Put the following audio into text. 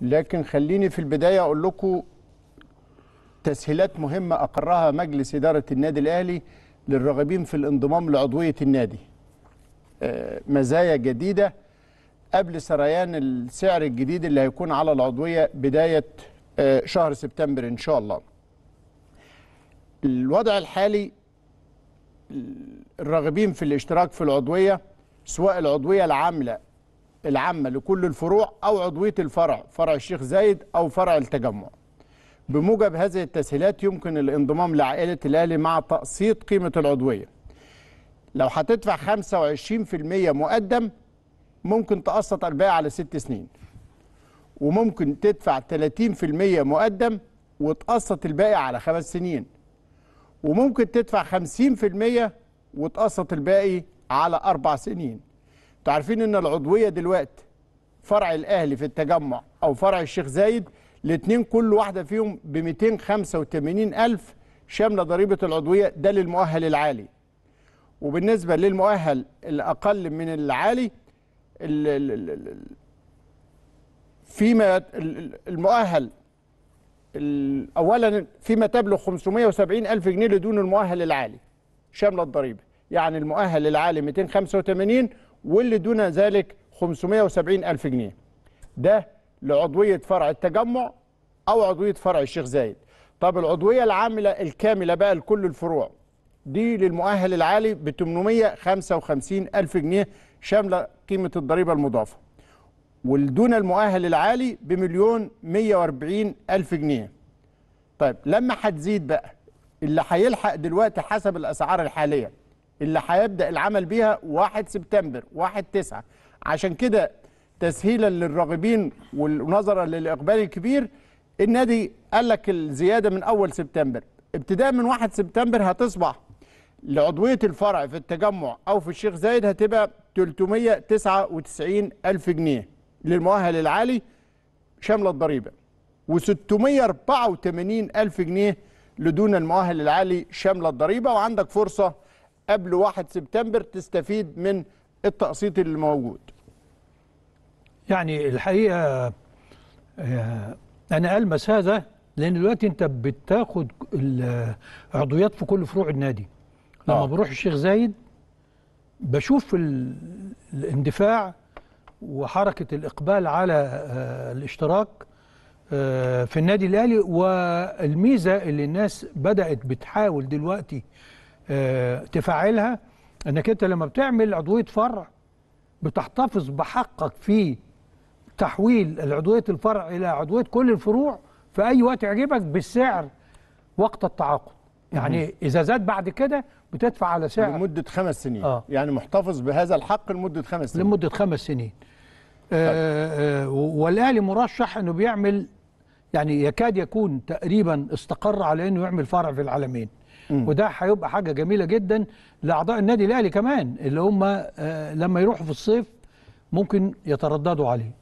لكن خليني في البداية أقول لكم تسهيلات مهمة أقرها مجلس إدارة النادي الأهلي للراغبين في الانضمام لعضوية النادي. آه، مزايا جديدة قبل سريان السعر الجديد اللي هيكون على العضوية بداية آه، شهر سبتمبر إن شاء الله. الوضع الحالي الراغبين في الاشتراك في العضوية سواء العضوية العاملة العامة لكل الفروع أو عضوية الفرع فرع الشيخ زايد أو فرع التجمع. بموجب هذه التسهيلات يمكن الانضمام لعائلة الأهلي مع تقسيط قيمة العضوية. لو هتدفع 25% مقدم ممكن تقسط الباقي على ست سنين. وممكن تدفع 30% مقدم وتقسط الباقي على خمس سنين. وممكن تدفع 50% وتقسط الباقي على أربع سنين. أنتوا عارفين إن العضوية دلوقتي فرع الأهلي في التجمع أو فرع الشيخ زايد الاتنين كل واحدة فيهم ب 285 ألف شاملة ضريبة العضوية ده للمؤهل العالي. وبالنسبة للمؤهل الأقل من العالي ال- ال- ال- ال- فيما ال- ال- المؤهل ال- اولا فيما تبلغ 570 ألف جنيه لدون المؤهل العالي شاملة الضريبة. يعني المؤهل العالي 285 واللي دون ذلك 570 ألف جنيه. ده لعضوية فرع التجمع أو عضوية فرع الشيخ زايد. طب العضوية العاملة الكاملة بقى لكل الفروع دي للمؤهل العالي ب 855 ألف جنيه شاملة قيمة الضريبة المضافة. والدون المؤهل العالي بمليون 140 ألف جنيه. طيب لما هتزيد بقى اللي هيلحق دلوقتي حسب الأسعار الحالية اللي هيبدأ العمل بيها 1 سبتمبر 1 9 عشان كده تسهيلا للراغبين ونظرا للإقبال الكبير النادي قال لك الزيادة من أول سبتمبر. ابتداء من 1 سبتمبر هتصبح لعضوية الفرع في التجمع أو في الشيخ زايد هتبقى 399 ألف جنيه للمؤهل العالي شاملة الضريبة و684 ألف جنيه لدون المؤهل العالي شاملة الضريبة. وعندك فرصة قبل 1 سبتمبر تستفيد من التقسيط اللي موجود. يعني الحقيقة آه، أنا ألمس هذا لأن دلوقتي أنت بتاخد العضويات في كل فروع النادي. لما آه. بروح الشيخ زايد بشوف ال- الاندفاع وحركة الإقبال على آه، الاشتراك في النادي الأهلي. والميزة اللي الناس بدأت بتحاول دلوقتي تفعلها إنك أنت لما بتعمل عضوية فرع بتحتفظ بحقك في تحويل عضوية الفرع إلى عضوية كل الفروع في أي وقت يعجبك بالسعر وقت التعاقد. يعني إذا زاد بعد كده بتدفع على سعر. لمدة خمس سنين. آه. يعني محتفظ بهذا الحق لمدة خمس سنين. لمدة خمس سنين. آه، آه، والاهلي مرشح إنه بيعمل يعني يكاد يكون تقريبا استقر على إنه يعمل فرع في العالمين. وده هيبقى حاجة جميلة جدا لأعضاء النادي الأهلي كمان اللي هم آه، لما يروحوا في الصيف ممكن يترددوا عليه.